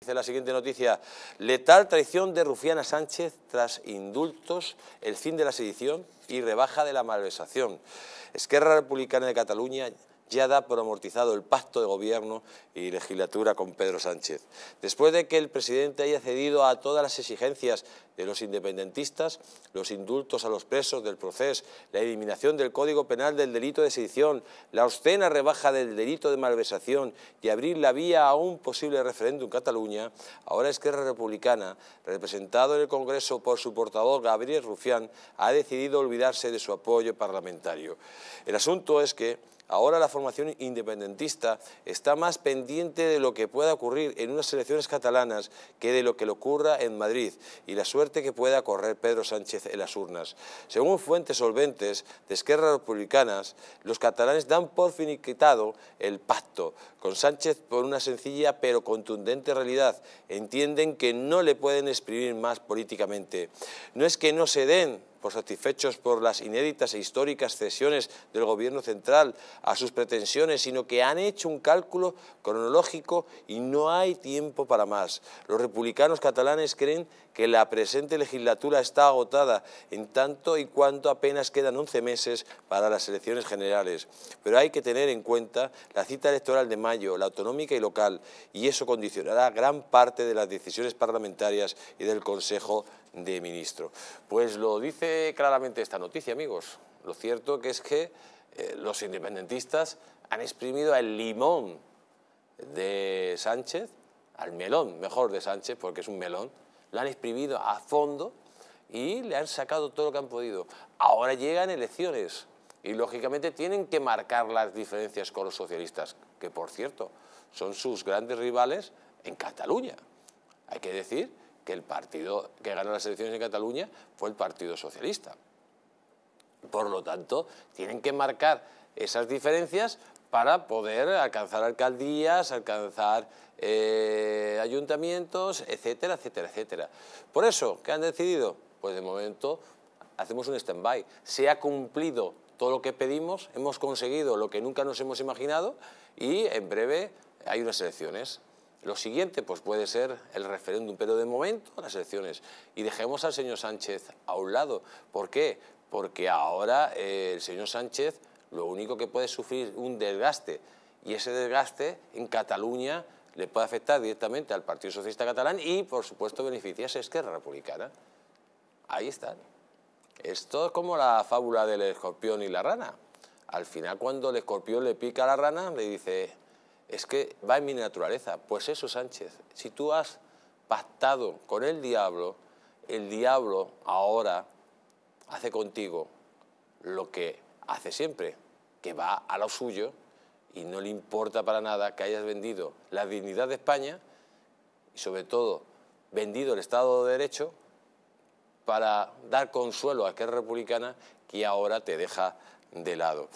Dice la siguiente noticia, letal traición de Rufiana Sánchez tras indultos, el fin de la sedición y rebaja de la malversación. Esquerra Republicana de Cataluña ya da por amortizado el pacto de gobierno y legislatura con Pedro Sánchez. Después de que el presidente haya cedido a todas las exigencias de los independentistas, los indultos a los presos del proceso, la eliminación del Código Penal del delito de sedición, la obscena rebaja del delito de malversación y abrir la vía a un posible referéndum en Cataluña, ahora Esquerra Republicana, representado en el Congreso por su portavoz Gabriel Rufián, ha decidido olvidarse de su apoyo parlamentario. El asunto es que Ahora la formación independentista está más pendiente de lo que pueda ocurrir en unas elecciones catalanas que de lo que le ocurra en Madrid y la suerte que pueda correr Pedro Sánchez en las urnas. Según fuentes solventes de Esquerra Republicanas, los catalanes dan por finiquitado el pacto con Sánchez por una sencilla pero contundente realidad. Entienden que no le pueden exprimir más políticamente. No es que no se den por satisfechos por las inéditas e históricas cesiones del Gobierno central a sus pretensiones, sino que han hecho un cálculo cronológico y no hay tiempo para más. Los republicanos catalanes creen que la presente legislatura está agotada, en tanto y cuanto apenas quedan 11 meses para las elecciones generales. Pero hay que tener en cuenta la cita electoral de mayo, la autonómica y local, y eso condicionará gran parte de las decisiones parlamentarias y del Consejo de Ministros. Pues lo dice claramente esta noticia, amigos. Lo cierto que es que eh, los independentistas han exprimido el limón de Sánchez, al melón, mejor de Sánchez, porque es un melón, lo han exprimido a fondo y le han sacado todo lo que han podido. Ahora llegan elecciones y lógicamente tienen que marcar las diferencias con los socialistas, que por cierto son sus grandes rivales en Cataluña. Hay que decir que el partido que ganó las elecciones en Cataluña fue el Partido Socialista. Por lo tanto, tienen que marcar esas diferencias para poder alcanzar alcaldías, alcanzar eh, ayuntamientos, etcétera, etcétera, etcétera. Por eso, ¿qué han decidido? Pues de momento hacemos un stand-by. Se ha cumplido todo lo que pedimos, hemos conseguido lo que nunca nos hemos imaginado y en breve hay unas elecciones. Lo siguiente pues puede ser el referéndum, pero de momento las elecciones. Y dejemos al señor Sánchez a un lado. ¿Por qué? Porque ahora eh, el señor Sánchez lo único que puede sufrir un desgaste y ese desgaste en Cataluña le puede afectar directamente al Partido Socialista Catalán y, por supuesto, beneficiarse a Esquerra Republicana. Ahí están. Esto es como la fábula del escorpión y la rana. Al final, cuando el escorpión le pica a la rana, le dice, es que va en mi naturaleza. Pues eso, Sánchez, si tú has pactado con el diablo, el diablo ahora hace contigo lo que hace siempre, que va a lo suyo y no le importa para nada que hayas vendido la dignidad de España y sobre todo vendido el Estado de Derecho para dar consuelo a aquella republicana que ahora te deja de lado.